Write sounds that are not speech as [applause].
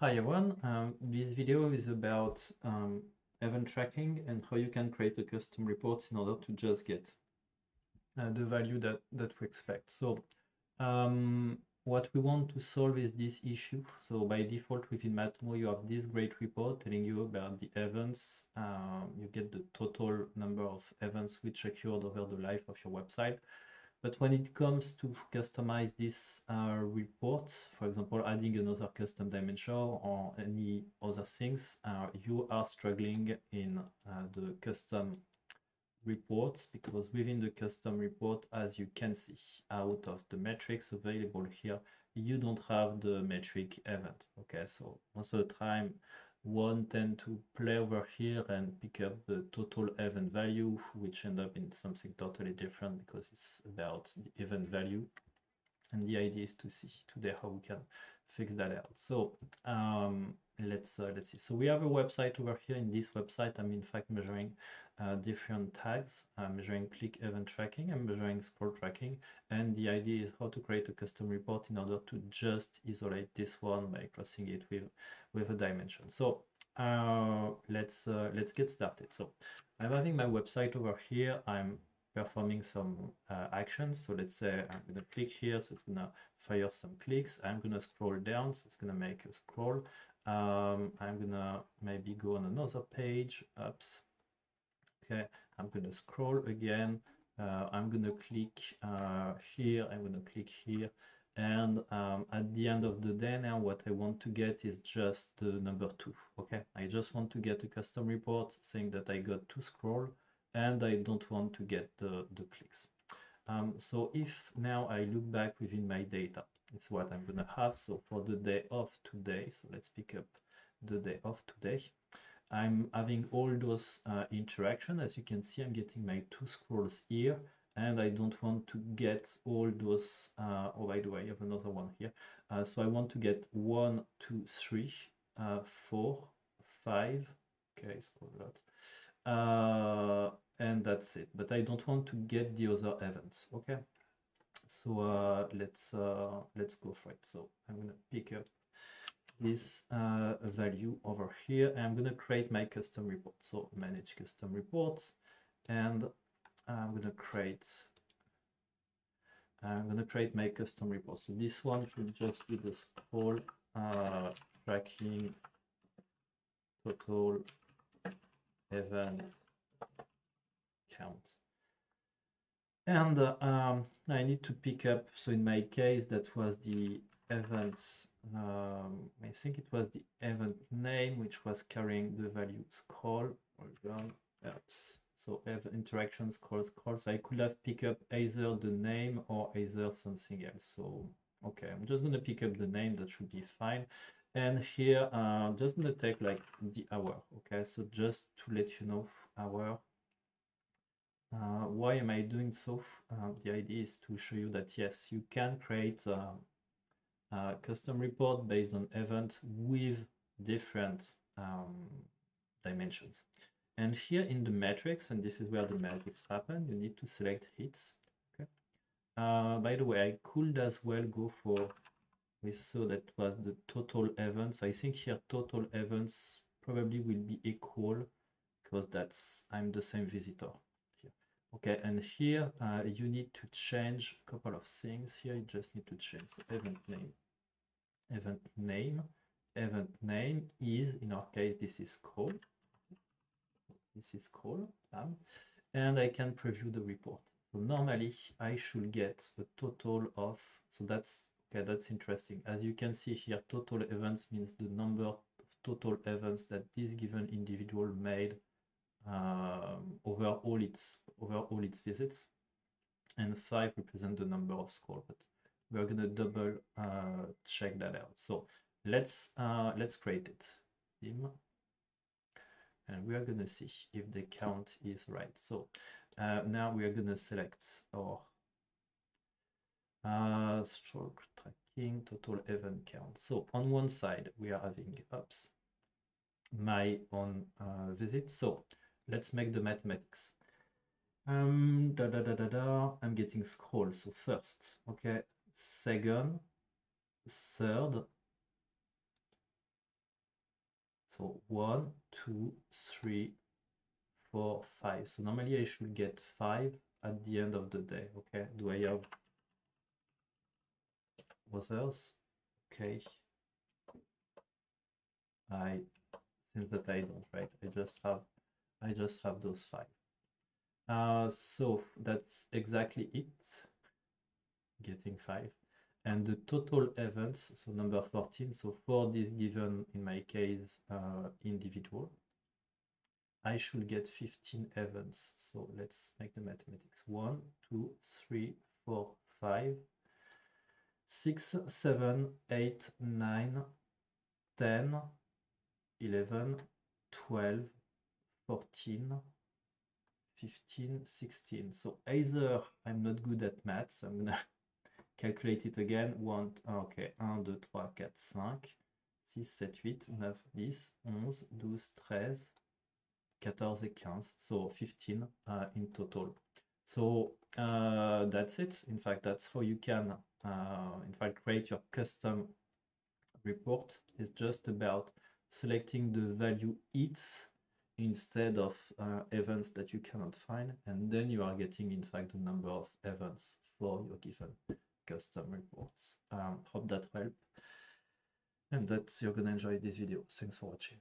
Hi everyone, um, this video is about um, event tracking and how you can create a custom report in order to just get uh, the value that, that we expect. So um, what we want to solve is this issue. So by default within Matomo you have this great report telling you about the events. Um, you get the total number of events which occurred over the life of your website. But when it comes to customize this uh, report, for example, adding another custom dimension or any other things, uh, you are struggling in uh, the custom reports because within the custom report, as you can see out of the metrics available here, you don't have the metric event. Okay, so most of the time one tend to play over here and pick up the total event value, which end up in something totally different because it's about the event value. And the idea is to see today how we can fix that out. So um, let's uh, let's see. So we have a website over here. In this website, I'm in fact measuring uh, different tags. I'm measuring click event tracking. I'm measuring scroll tracking. And the idea is how to create a custom report in order to just isolate this one by crossing it with with a dimension. So uh, let's uh, let's get started. So I'm having my website over here. I'm performing some uh, actions. So let's say I'm going to click here, so it's going to fire some clicks. I'm going to scroll down, so it's going to make a scroll. Um, I'm to maybe go on another page. Oops. Okay, I'm to scroll again. Uh, I'm to click uh, here. I'm to click here. And um, at the end of the day now, what I want to get is just the number two. Okay, I just want to get a custom report saying that I got two scroll and I don't want to get the, the clicks. Um, so if now I look back within my data, it's what I'm gonna have. So for the day of today, so let's pick up the day of today. I'm having all those uh, interaction. As you can see, I'm getting my two scrolls here and I don't want to get all those, uh, oh, by the way, I have another one here. Uh, so I want to get one, two, three, uh, four, five, okay, scroll a lot, uh, and that's it. But I don't want to get the other events. Okay, so uh, let's uh, let's go for it. So I'm gonna pick up this uh, value over here. I'm gonna create my custom report. So manage custom reports, and I'm gonna create. I'm gonna create my custom report. So this one should just be the scroll uh, tracking total event count. And um, I need to pick up, so in my case, that was the events, um, I think it was the event name, which was carrying the value scroll, oops. So event interaction scroll scroll. So I could have picked up either the name or either something else. So, okay, I'm just to pick up the name, that should be fine and here uh, just gonna take like the hour okay so just to let you know hour uh, why am I doing so uh, the idea is to show you that yes you can create uh, a custom report based on event with different um, dimensions and here in the matrix and this is where the matrix happen you need to select hits okay uh, by the way I could as well go for we saw that was the total events. I think here total events probably will be equal because that's I'm the same visitor. Okay, and here uh, you need to change a couple of things. Here you just need to change the event name. Event name. Event name is in our case this is scroll. This is scroll. Um, and I can preview the report. So normally I should get the total of so that's Okay, that's interesting. As you can see here, total events means the number of total events that this given individual made over all its over all its visits, and five represent the number of scroll. But we're gonna double uh, check that out. So let's uh, let's create it. And we are gonna see if the count is right. So uh, now we are gonna select our uh, scroll tracking total event count. So on one side, we are having oops, my own uh, visit. So let's make the mathematics. Um, da, da, da, da, da. I'm getting scroll. So first, okay, second, third, So one, two, three, four, five. So normally I should get five at the end of the day. Okay, do I have others? Okay. I think that I don't, right? I just have I just have those five. Uh, so that's exactly it. Getting five. And the total events, so number 14, so for this given, in my case, uh, individual, I should get 15 events. So let's make the mathematics. 1, 2, 3, 4, 5, 6, 7, 8, 9, 10, 11, 12, 14, 15, 16. So either I'm not good at maths, I'm gonna [laughs] calculate it again. 1, ok, 1, 2, 3, 4, 5, 6, 7, 8, 9, 10, 11, 12, 13, 14 et 15. So 15 uh, in total. So uh, that's it. In fact, that's how you can, uh, in fact, create your custom report. It's just about selecting the value its instead of uh, events that you cannot find and then you are getting in fact the number of events for your given custom reports. Um, hope that helped and that you're gonna enjoy this video. Thanks for watching